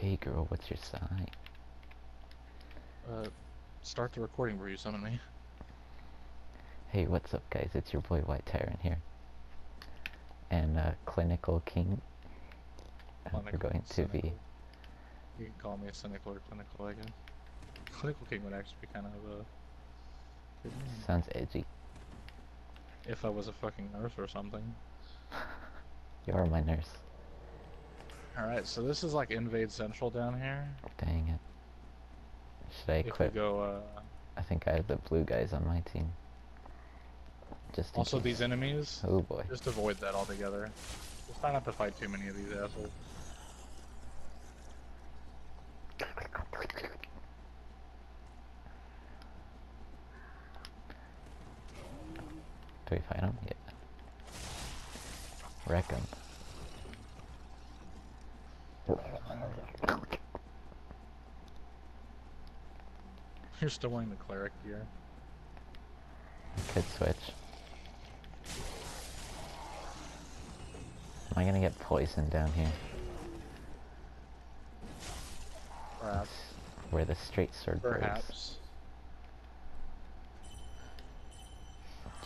Hey girl, what's your sign? Uh, start the recording where you summon me. Hey, what's up guys? It's your boy White Tyrant here. And uh, Clinical King. Uh, we're going to cynical. be You can call me a cynical or clinical, I guess. Clinical king would actually be kind of a good sounds edgy. If I was a fucking nurse or something. You are my nurse. Alright, so this is like Invade Central down here. Dang it. Should I If we go, uh, I think I have the blue guys on my team. Just also case. these enemies, Oh boy. just avoid that altogether. Just try not to fight too many of these assholes. Do we fight them? Yeah. Wreck them. You're still wearing the cleric gear. Could switch. Am I gonna get poisoned down here? Perhaps. Where the straight sword. Perhaps.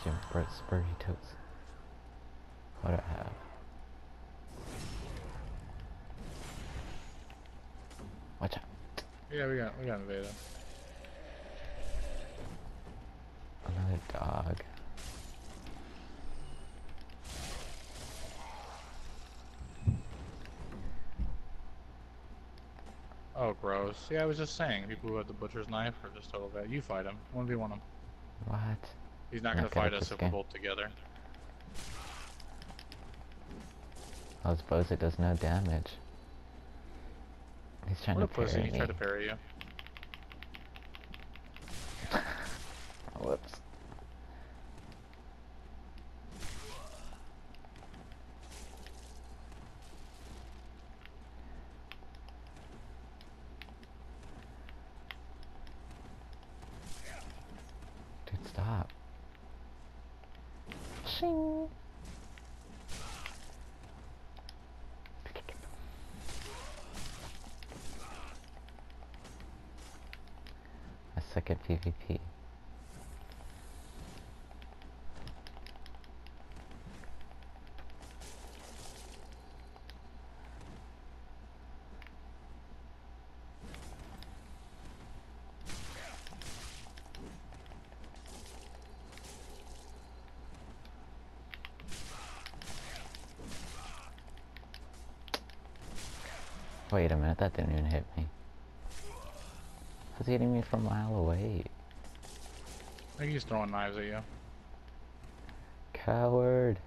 Jim Bur- Burritos. What do I have? Watch out. Yeah, we got we got invaded. Dog. Oh, gross. Yeah, I was just saying, people who have the butcher's knife are just total bad. You fight him. 1v1 him. What? He's not gonna good fight us if game. we're both together. I suppose it does no damage. He's trying What a to pussy, parry he tried to parry you. Whoops. Dude, stop. Shing. Suck at PvP. That didn't even hit me. It's hitting me from a mile away. I think he's throwing knives at you. Coward.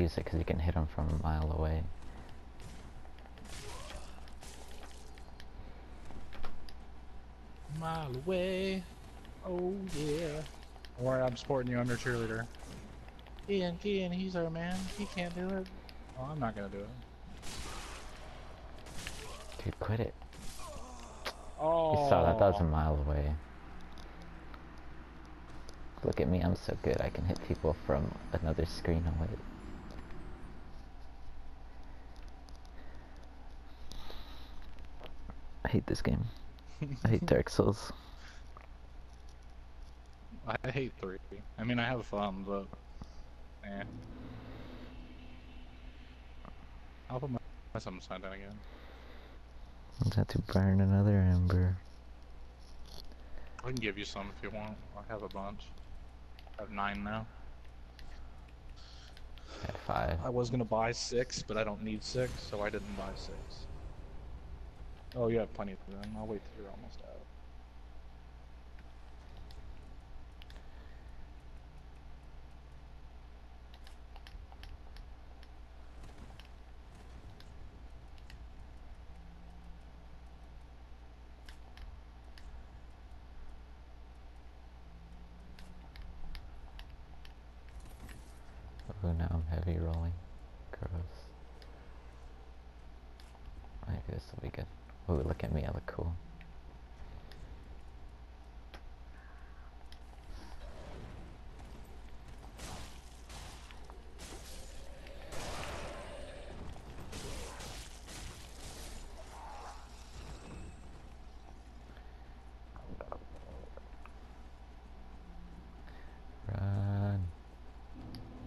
Use it because you can hit them from a mile away. Mile away. Oh yeah. Don't worry, I'm supporting you. I'm your cheerleader. Ian, Ian, he's our man. He can't do it. Oh, I'm not gonna do it. Dude, quit it. Oh. You saw that, that was a oh. mile away. Look at me, I'm so good. I can hit people from another screen away. Hate this game. I hate Dark Souls. I hate three. I mean, I have fun, but eh. I'll put my, my summon sign down again. I'll have to burn another ember. I can give you some if you want. I have a bunch. I have nine now. At five. I was gonna buy six, but I don't need six, so I didn't buy six. Oh, you have plenty of them. I'll wait till you're almost out.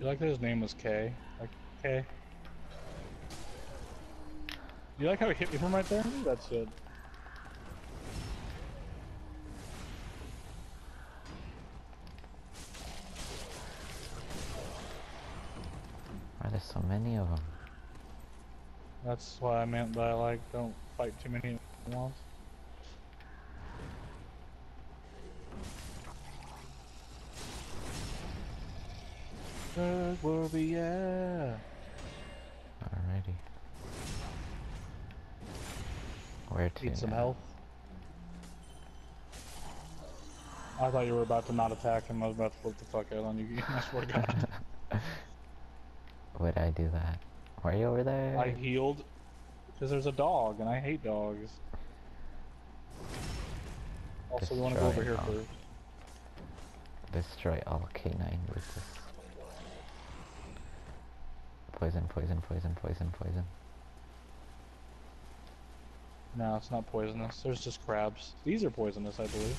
You like that his name was K? Like K? You like how he hit me from right there? That's it. Why are there so many of them? That's why I meant by like don't fight too many at once. Be yeah. Alrighty. Where to Need some now? health. I thought you were about to not attack him. I was about to flip the fuck out on you. I swear to God. Would I do that? Were you over there? I healed because there's a dog, and I hate dogs. Also, we want to go over here all. first. Destroy all canine with this. Poison, poison, poison, poison, poison. No, it's not poisonous. There's just crabs. These are poisonous, I believe.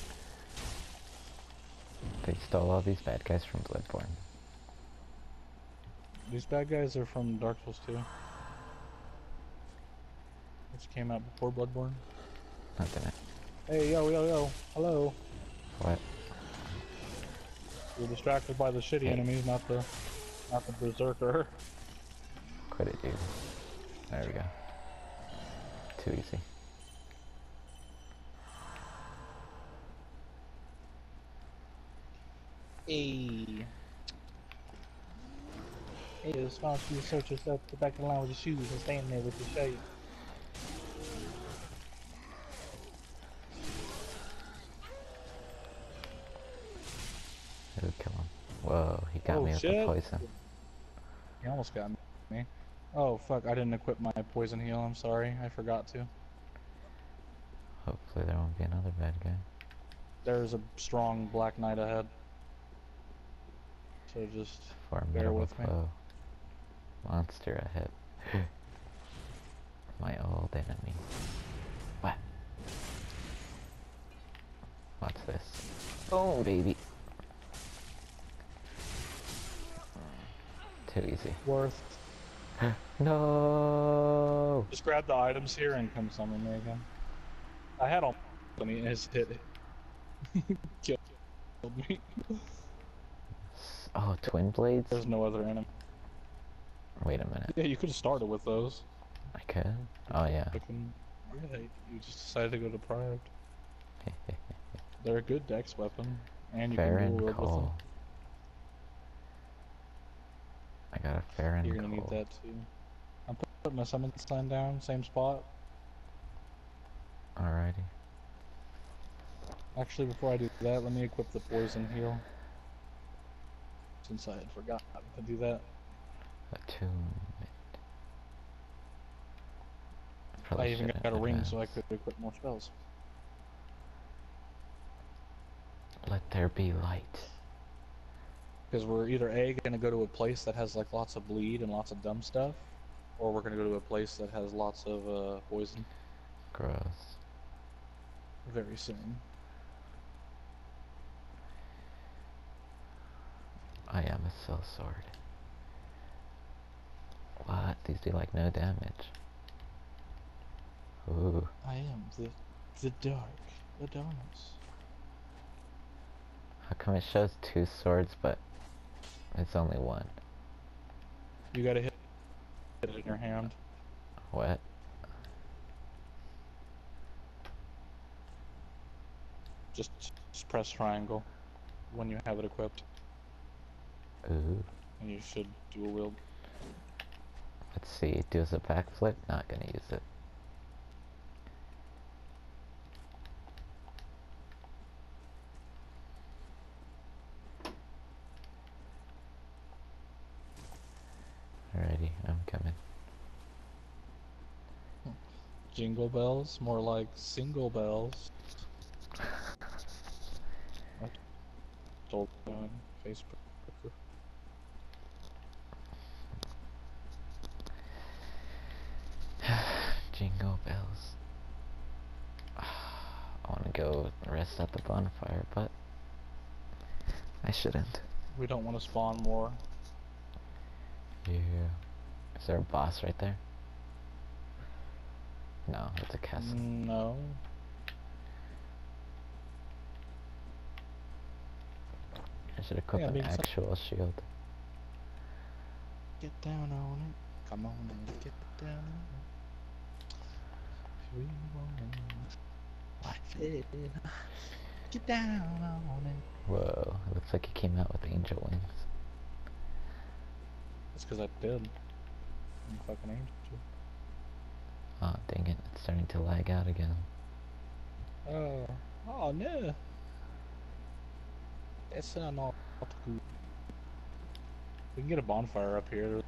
They stole all these bad guys from Bloodborne. These bad guys are from Dark Souls 2. Which came out before Bloodborne. Not that Hey, yo, yo, yo. Hello. What? You're distracted by the shitty Hey. enemies, not the, not the berserker. Quit it, dude. There we go. Too easy. Hey. Hey, it's fine for you to search yourself, get back in line with your shoes and stand there with your shade. Who kill him? Whoa, he got Oh, me with shit. the poison. He almost got me. Oh, fuck, I didn't equip my poison heal, I'm sorry, I forgot to. Hopefully there won't be another bad guy. There's a strong Black Knight ahead. So just, Formidable with me. foe. Monster ahead. My old enemy. What? What's this? Oh, baby. Too easy. worth. No. Just grab the items here and come summon me again. I had all and he his hit it. killed me. Oh, twin blades? There's no other enemy. Wait a minute. Yeah, you could have started with those. I could? Oh, yeah. Yeah, you just decided to go deprived. They're a good dex weapon, and you Farron can wield with them. I got a Farron You're gonna need that too. I'm put- putting my summon sign down, same spot. Alrighty. Actually, before I do that, let me equip the poison heal. Since I had forgotten to do that. Attunement. I Probably even got a ring so I could equip more spells. Let there be light. Because we're either A, gonna go to a place that has like lots of bleed and lots of dumb stuff, or we're gonna go to a place that has lots of uh, poison Gross. very soon. I am a sell sword. What? These do like no damage. Ooh. I am the the dark Adonis. How come it shows two swords but it's only one? You gotta hit it in your hand. What? Just, just press triangle when you have it equipped, Ooh. and you should do a wield. Let's see. Does a backflip? Not gonna use it. Alrighty, I'm coming. Jingle bells, more like single bells. I told on Facebook. Jingle bells. I want to go rest at the bonfire, but I shouldn't. We don't want to spawn more. Yeah. Is there a boss right there? No, it's a castle. No. I should equip Yeah, an so- actual shield. Get down on it. Come on and get down on it. We want it. Get down on it. Whoa, it looks like he came out with angel wings. That's because I did. I'm fucking angel. Oh, dang it, it's starting to lag out again. Oh. Oh no. That's not not good. We can get a bonfire up here.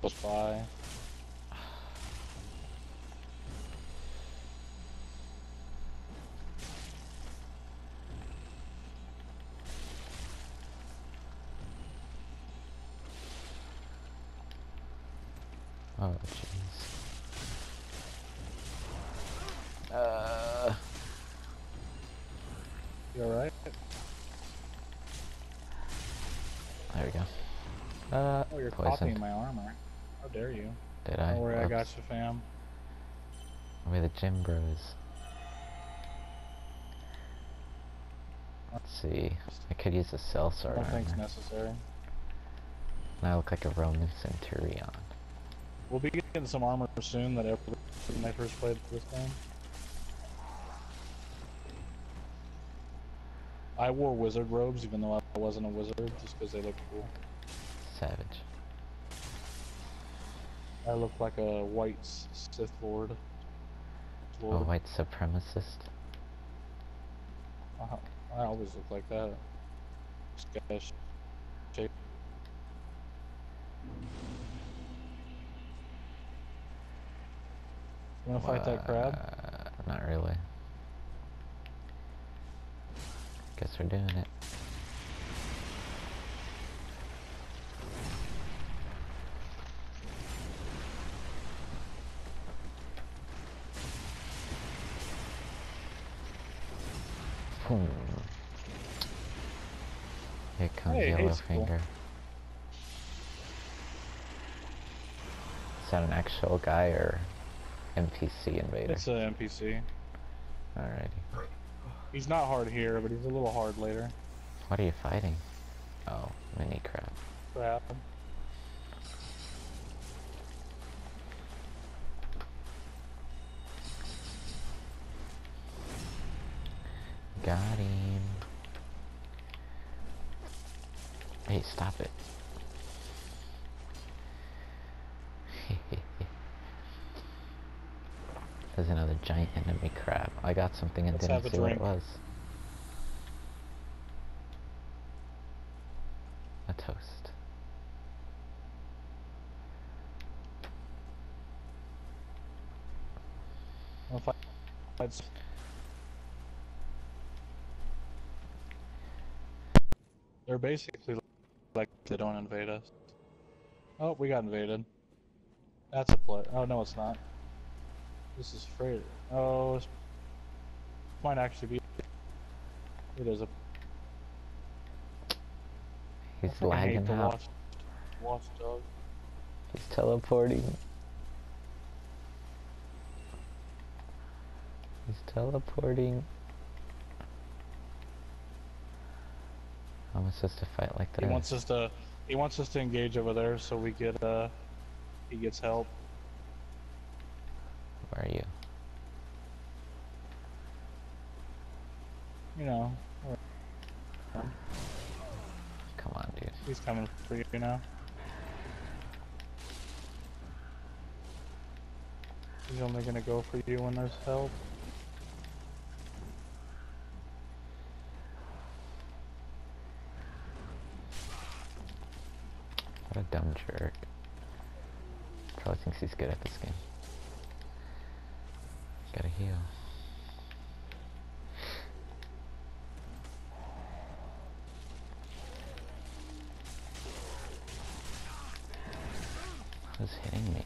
Close by. Oh, jeez. Uh, Oh, you're poisoned. copying my armor. How dare you? Did I? Don't worry, I got you, fam. We're the gym bros. Let's see. I could use a cell I don't think's armor. necessary. And I look like a Roman centurion. We'll be getting some armor soon that every when I first played this game. I wore wizard robes even though I wasn't a wizard just because they looked cool. I look like a white Sith Lord. A white supremacist. Uh-huh. I always look like that. Just got a sh- shape. You wanna fight that crab? Uh, Not really. Guess we're doing it. Boom. Here comes Hey, hey, Is that an actual guy or NPC invader? It's an NPC. Alrighty. He's not hard here, but he's a little hard later. What are you fighting? Oh, mini crab. Crab. Got him. Hey, stop it. There's another giant enemy crab. I got something and Let's didn't see what it was. A toast. Wanna fight- fight They're basically like they don't invade us. Oh, we got invaded. That's a play. Oh no, it's not. This is freighter. Oh, this might actually be. It is a. He's lagging out. watch, watchdog. He's teleporting. He's teleporting. I supposed to fight like He that? wants us to. He wants us to engage over there so we get. Uh, he gets help. Where are you? You know, Come on, dude. he's coming for you now. He's only gonna go for you when there's help. What a dumb jerk. Probably thinks he's good at this game. Gotta heal. Who's hitting me?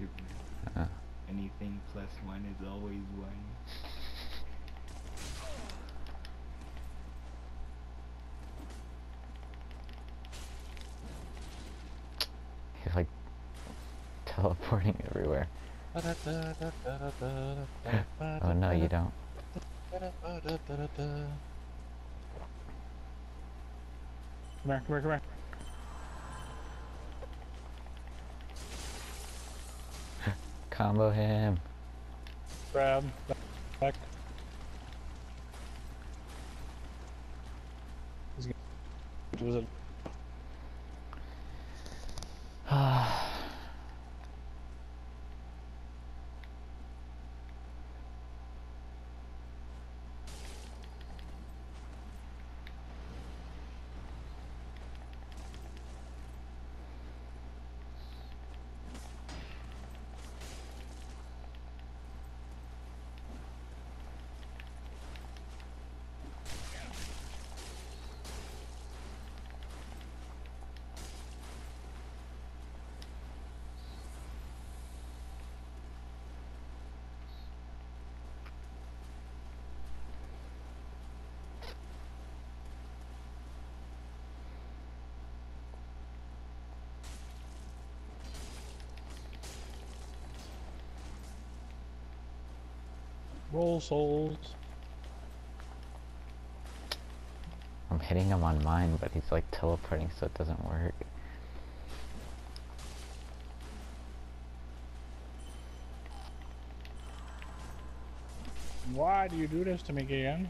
If Uh, anything plus one is always one. he's like teleporting everywhere. Oh no, you don't. Come here, come here, come here. Combo him. Grab. Back. He's gonna- Roll souls. I'm hitting him on mine, but he's like teleporting so it doesn't work. Why do you do this to me, Gian?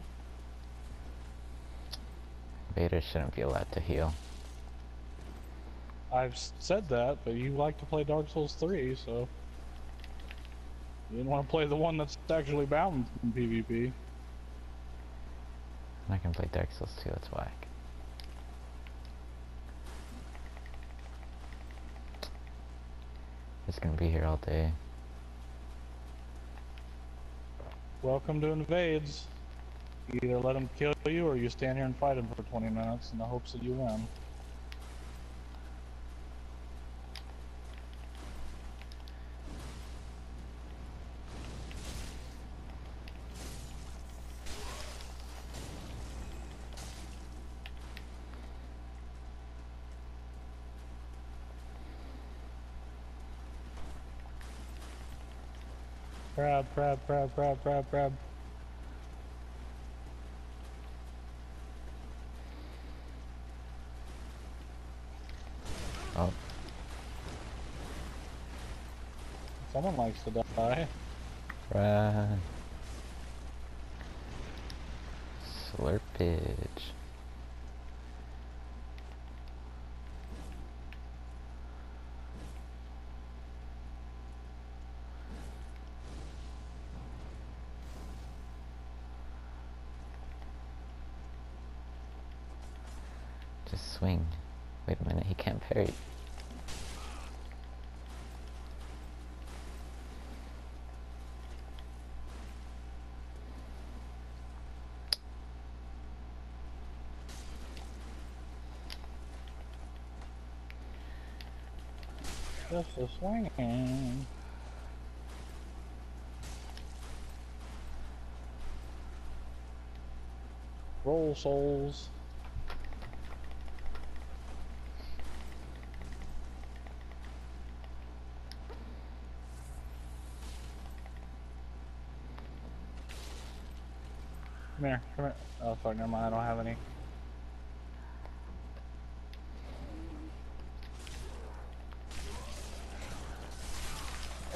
Vader shouldn't be allowed to heal. I've said that, but you like to play Dark Souls 3, so... You didn't want to play the one that's actually bound in PvP. Not gonna play Dark Souls 2, that's whack. Just gonna be here all day. Welcome to Invades. You either let them kill you, or you stand here and fight them for 20 minutes in the hopes that you win. Crab, crab, crab, crab, crab, crab. Oh, Someone likes to die. run. Slurpage. Just swing. Wait a minute, he can't parry. A swinging. Roll souls. Come here, come here. Oh fuck, never mind, I don't have any.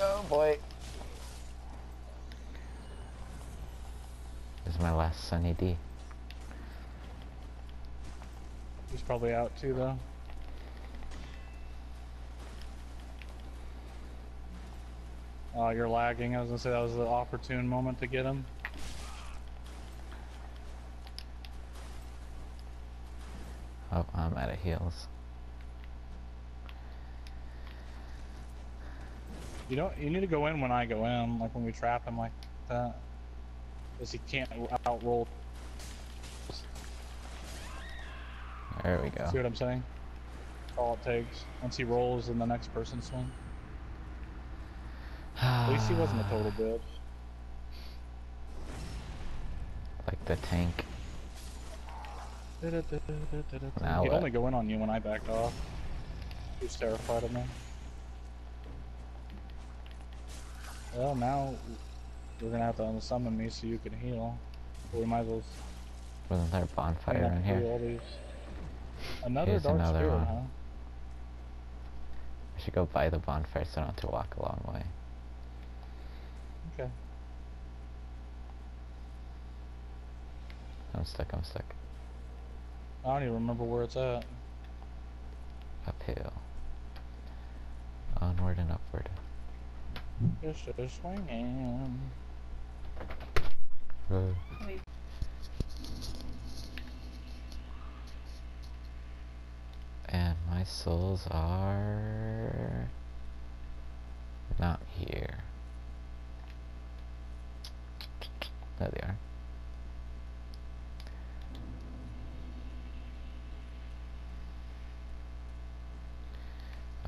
Oh boy. This is my last Sunny D. He's probably out too, though. Oh, you're lagging. I was gonna say that was the opportune moment to get him. Oh, I'm out of heals. You don't. You need to go in when I go in, like when we trap him like that, because he can't outroll. There we go. See what I'm saying? All it takes. Once he rolls, then the next person swing. At least he wasn't a total bitch. like the tank. Now He'd what? only go in on you when I backed off. He was terrified of me. Well, now we're gonna have to unsummon me so you can heal. But we might as well Wasn't there a bonfire in here? Another Here's dark another spirit, one. huh? I should go by the bonfire so I don't have to walk a long way. Okay. I'm stuck, I'm stuck. I don't even remember where it's at. Uphill. Onward and upward. Just a swinging. Uh, And my souls are not here. There they are.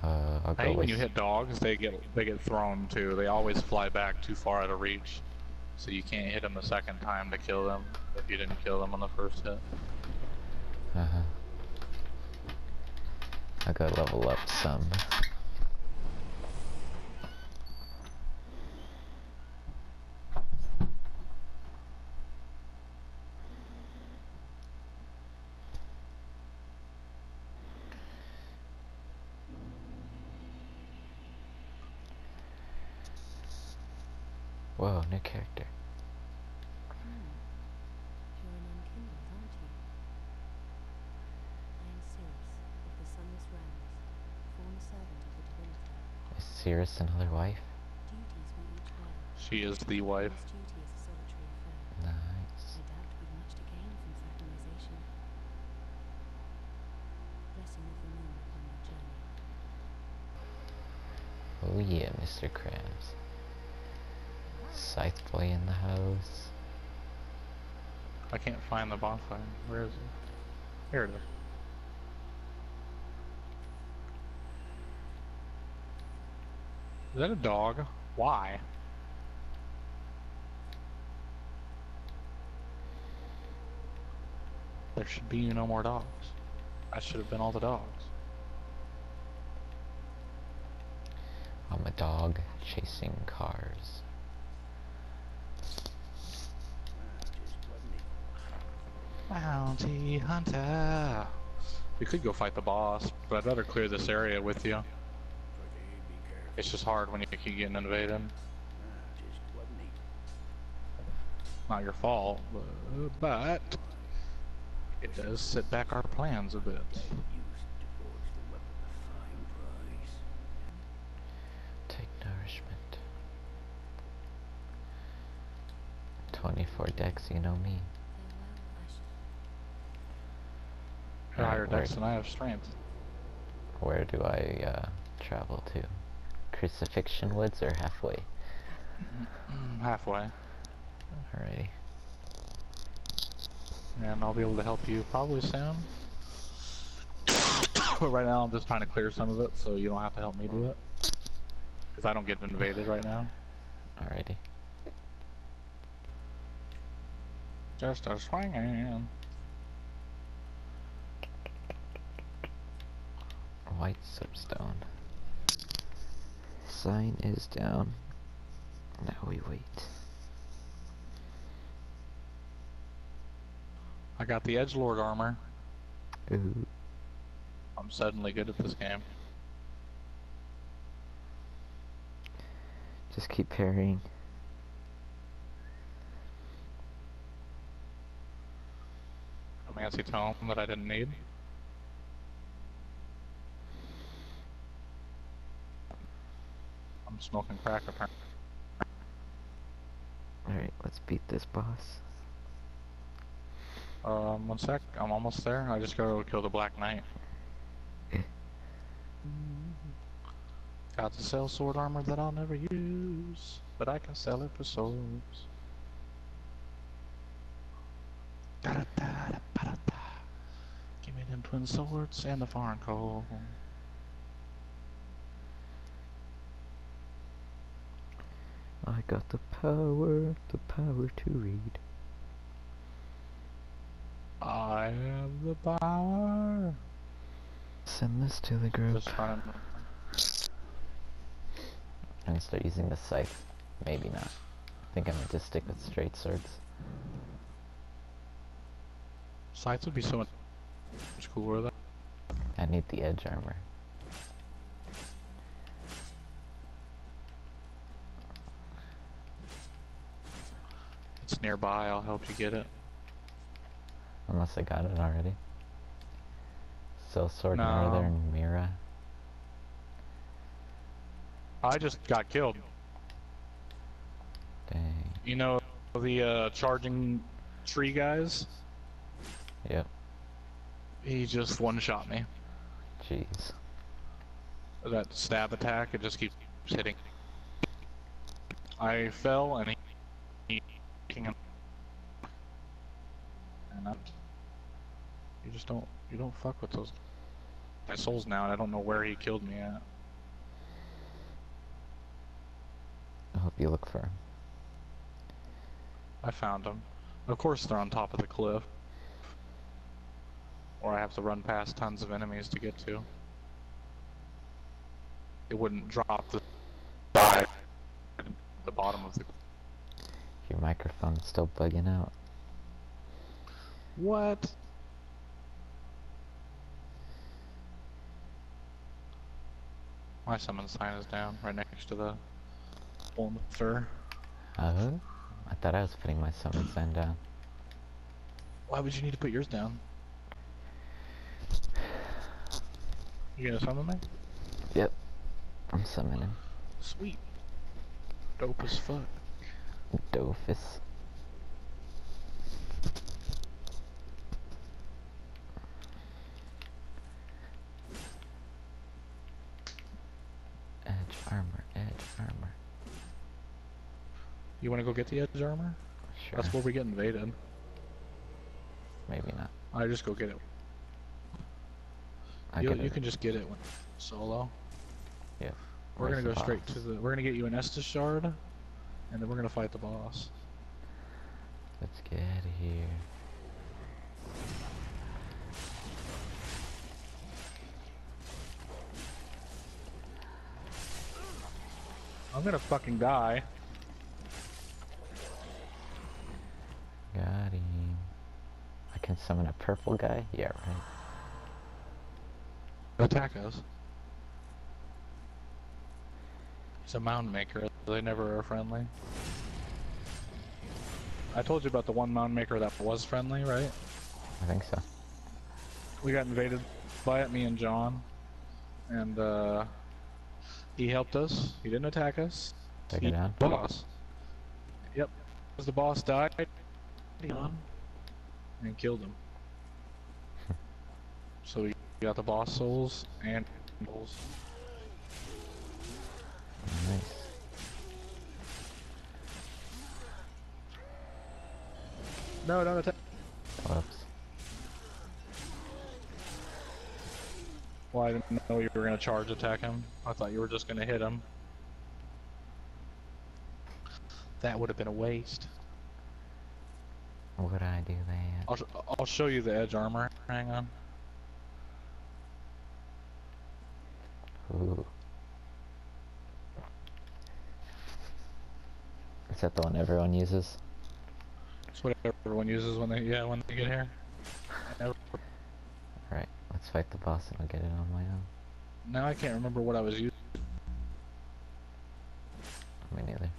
Uh, I think when you hit dogs, they get they get thrown too. They always fly back too far out of reach, so you can't hit them a second time to kill them if you didn't kill them on the first hit. Uh-huh. I gotta level up some. Whoa, new character. Hmm. You're an unkindled, aren't you? I am Sirris, of the Sunless Realms, former servant of the divinity. Sirris another wife? Duties we each bear. She is the wife. This duty is a solitary affair. Nice. I doubt we've much to gain from fraternization. Blessing of the moon upon your journey. Oh yeah, Mr. Krabs. Scythe boy in the house. I can't find the bonfire. Where is it? Here it is. Is that a dog? Why? There should be no more dogs. I should have been all the dogs. I'm a dog chasing cars. Bounty hunter. We could go fight the boss, but I'd rather clear this area with you. It's just hard when you keep getting invaded. Not your fault, but, but it does set back our plans a bit. Take nourishment. 24 decks, you know me. Higher where- than I have strength. Where do I uh, travel to? Crucifixion Woods or halfway? Mm, Halfway. Alrighty. And I'll be able to help you probably soon. but right now I'm just trying to clear some of it so you don't have to help me do it. Because I don't get invaded right now. Alrighty. Just a swinging. White soapstone. Sign is down. Now we wait. I got the Edge Lord armor. Ooh. I'm suddenly good at this game. Just keep parrying. A Mancy tome that I didn't need. I'm smoking crack apparently. Alright, let's beat this boss. Um, one sec. I'm almost there. I just gotta kill the Black Knight. Got to sell sword armor that I'll never use, but I can sell it for souls. Da-da-da-da-ba-da-da. Give me them twin swords and the Farron coal. I got the power, the power to read. I have the power. Send this to the group. Just running. I'm gonna start using the scythe. Maybe not. I think I'm gonna just stick with straight swords. Scythes would be so much cooler though. I need the edge armor. It's nearby. I'll help you get it. Unless I got it already. Sell sword No. northern Mira. I just got killed. Dang. You know the uh, charging tree guys? Yep. He just one shot me. Jeez. That stab attack, it just keeps hitting. I fell and he. he you just don't you don't fuck with those. My soul's now, and I don't know where he killed me at. I hope you look for him. I found him. Of course, they're on top of the cliff. Or I have to run past tons of enemies to get to. It wouldn't drop the dive at the bottom of the. Your microphone's still bugging out. What? My summon sign is down, right next to the one with fur. Uh, I thought I was putting my summon sign down. Why would you need to put yours down? You gonna summon me? Yep. I'm summoning. Sweet. Dope as fuck. Dofus. Edge armor, edge armor. You wanna go get the edge armor? Sure. That's where we get invaded. Maybe not. I just go get it. I You, gotta- you can just get it when solo. Yeah. We're Where's gonna go straight to the. We're gonna get you an Estus shard, and then we're gonna fight the boss. Let's get out of here. I'm gonna fucking die. Got him. I can summon a purple guy? Yeah, right. Attack us. He's a mound maker. They never are friendly. I told you about the one mound maker that was friendly, right? I think so. We got invaded by it, me and John. And uh he helped us. He didn't attack us. Take he it down. boss. Yep. As the boss died, and killed him. so we got the boss souls and souls. Nice. No, don't attack. Whoops. Well, I didn't know you were gonna charge attack him. I thought you were just gonna hit him. That would have been a waste. Would I do that? I'll, sh I'll show you the edge armor. Hang on. Ooh. Is that the one everyone uses? It's what everyone uses when they yeah when they get here. Alright, let's fight the boss and I'll get it on my own. Now I can't remember what I was using. Me neither.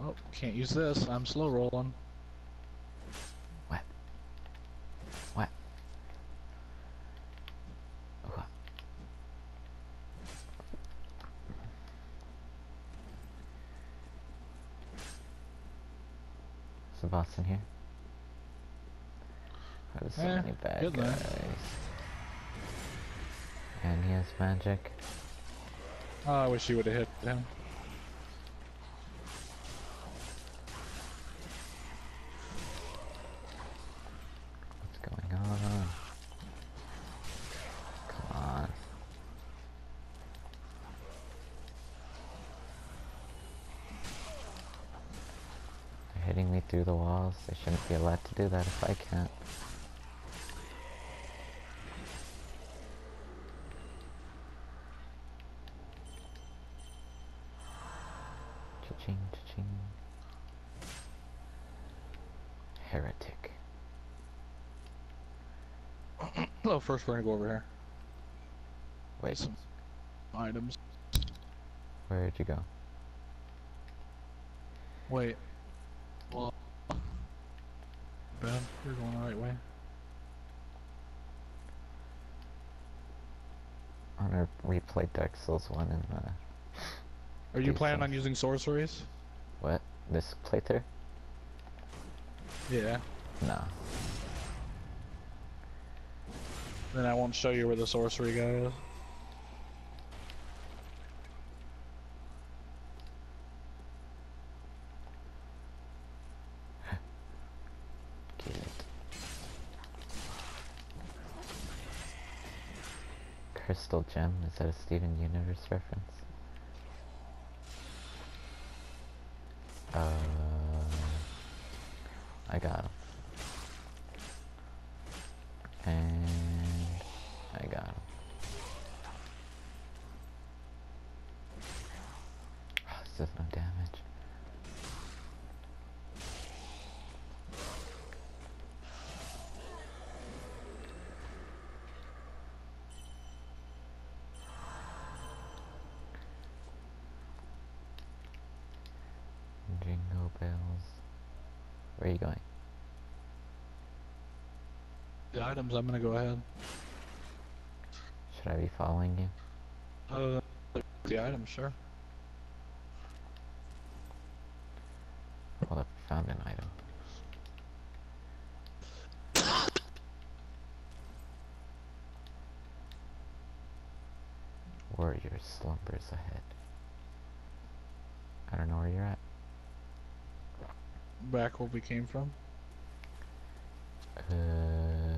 Oh, can't use this. I'm slow rolling. What? What? What? Is the boss in here? Oh, there's so Eh, many bad good luck. guys. And he has magic. Oh, I wish you would have hit him. What's going on? Come on. They're hitting me through the walls. They shouldn't be allowed to do that if I can't. Cha-ching, cha-ching. Heretic. Oh, first we're gonna go over here. Wait, Some items. where'd you go? Wait. Well, Ben, you're going the right way. I wanna replay Dark Souls 1 and uh, Are you planning on using sorceries? what? This playthrough? Yeah. No. Then I won't show you where the sorcery guy is. Crystal Gem? Is that a Steven Universe reference? I got him. And I got him. Oh, this does no damage. Jingle bells. Where are you going? The items, I'm gonna go ahead. Should I be following you? Uh, the items, sure. Hold up, found an item. Warrior slumbers ahead. I don't know where you're at. Back where we came from. Uh,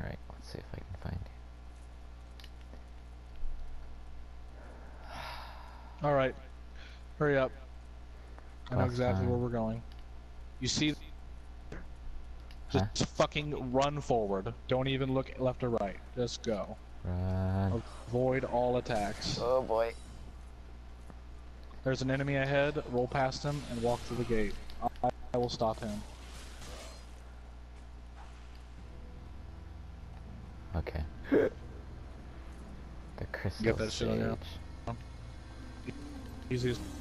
Alright, let's see if I can find you. Alright. Hurry up. I know Last exactly where we're going. You see? Huh? Just fucking run forward. Don't even look left or right. Just go. Run. Avoid all attacks. Oh boy. There's an enemy ahead. Roll past him and walk through the gate. I, I will stop him. Okay. The crystal Get that shit on you. Easiest.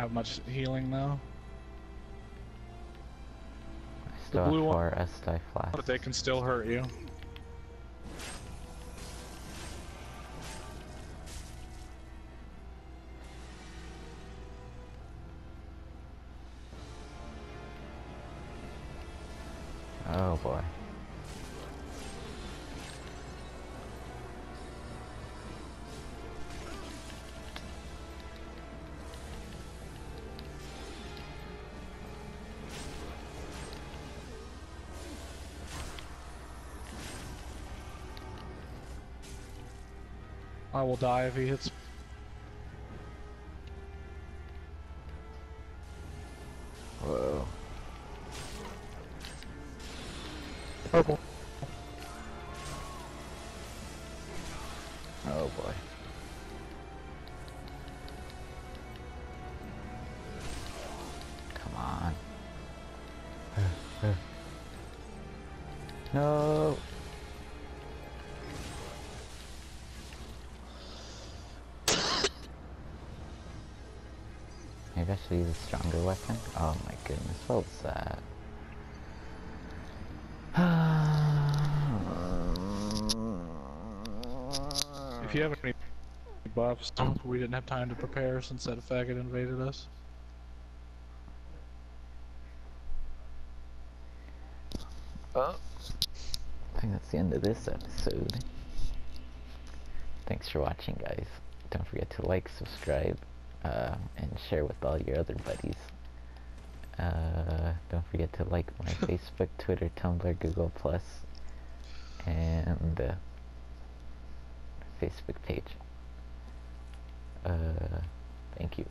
Have much healing though. I still have blue one- four Estus flasks. But they can still hurt you. Will die if he hits. Whoa. Purple. Oh boy. Maybe I should use a stronger weapon? Oh my goodness, what was that? If you have any buffs, we didn't have time to prepare since that faggot invaded us. Oh. I think that's the end of this episode. Thanks for watching, guys. Don't forget to like, subscribe, uh, and share with all your other buddies. Uh, don't forget to like my Facebook, Twitter, Tumblr, Google Plus, and uh, Facebook page. Uh, thank you.